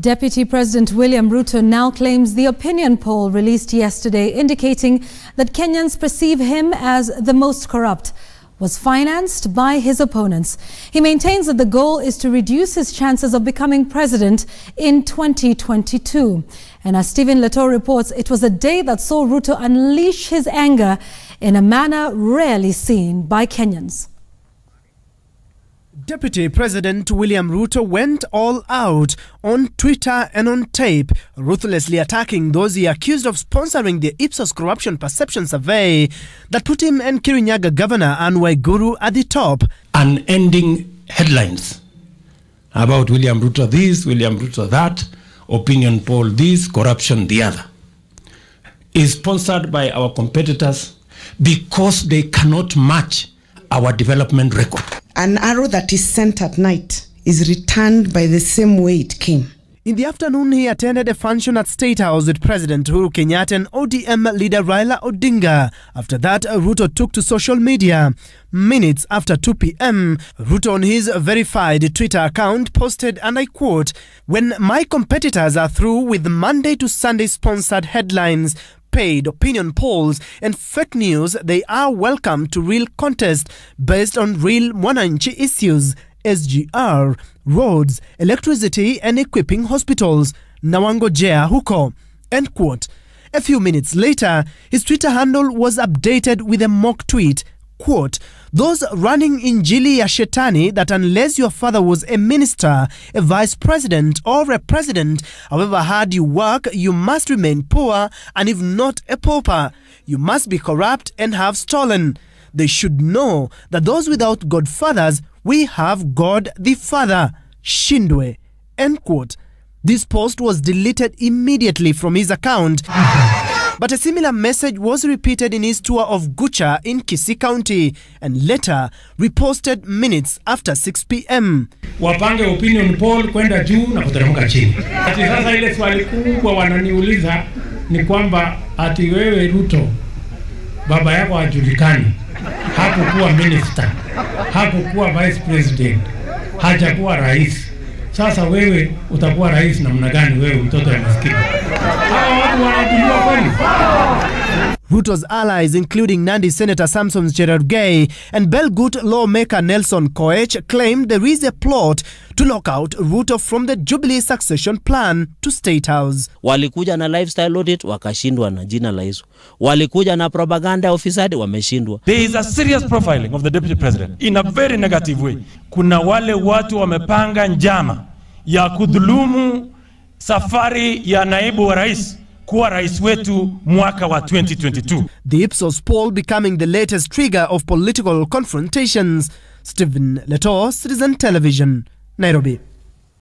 Deputy President William Ruto now claims the opinion poll released yesterday indicating that Kenyans perceive him as the most corrupt was financed by his opponents. He maintains that the goal is to reduce his chances of becoming president in 2022. And as Stephen Letoo reports, it was a day that saw Ruto unleash his anger in a manner rarely seen by Kenyans. Deputy President William Ruto went all out on Twitter and on tape, ruthlessly attacking those he accused of sponsoring the Ipsos Corruption Perception Survey that put him and Kirinyaga Governor Anne Waiguru at the top. Unending headlines about William Ruto this, William Ruto that, opinion poll this, corruption the other, is sponsored by our competitors because they cannot match our development record. An arrow that is sent at night is returned by the same way it came. In the afternoon, he attended a function at State House with President Uhuru Kenyatta and ODM leader Raila Odinga. After that, Ruto took to social media. Minutes after 2 p.m., Ruto on his verified Twitter account posted, and I quote, When my competitors are through with Monday to Sunday sponsored headlines, paid opinion polls and fake news, they are welcome to real contest based on real Mwananchi issues, SGR, roads, electricity and equipping hospitals. Nawangojea huko. End quote. A few minutes later, his Twitter handle was updated with a mock tweet quote, those running injili ya shetani that unless your father was a minister, a vice president, or a president, however hard you work, you must remain poor, and if not a pauper, you must be corrupt and have stolen. They should know that those without godfathers, we have God the Father. Shindwe. End quote. This post was deleted immediately from his account. But a similar message was repeated in his tour of Gucha in kisi County and later reposted minutes after 6 p.m. Wapange opinion poll kwenda juu na kuteremka chini. Ati sasa ile swali kubwa wananiuliza ni kwamba ati wewe Ruto baba yako hajulikani, hakukuwa minister, hakukuwa vice president, hajakuwa rais. Sasa wewe utakuwa rais namna gani wewe mtoto ya maskini? Hawa watu wanajua kweli? Ruto's allies, including Nandi Senator Samson Cherargei and Belgut lawmaker Nelson Koech, claim there is a plot to lock out Ruto from the Jubilee succession plan to State House. Walikuja na lifestyle audit wakashindwa na jina la hizo, walikuja na propaganda ya ufisadi wameshindwa. There is a serious profiling of the deputy president in a very negative way. Kuna wale watu wamepanga njama ya kudhulumu safari ya naibu wa rais kuwa rais wetu mwaka wa 2022. The Ipsos poll becoming the latest trigger of political confrontations. Stephen Leto, Citizen Television, Nairobi.